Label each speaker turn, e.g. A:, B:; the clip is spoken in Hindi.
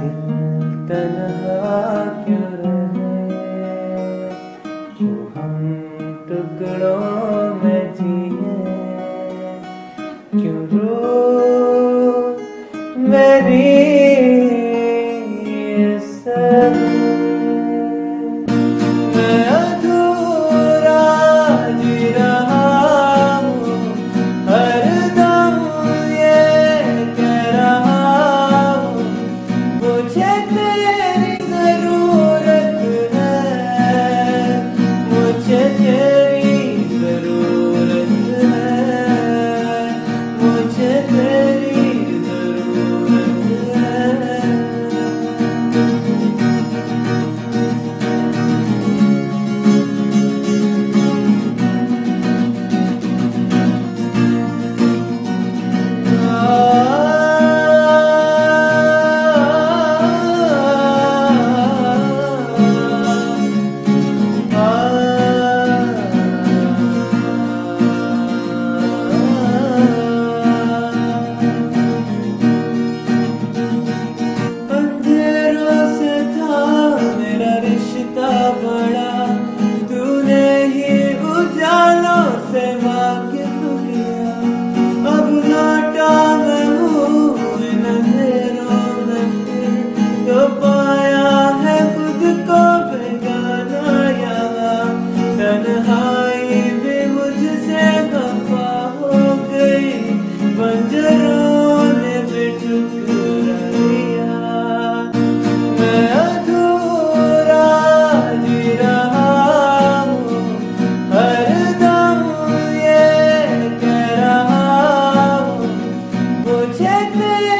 A: दिल तनहा क्यों रहे? क्यों हम टुकड़ों में जिए क्यों रो मेरी सब Take me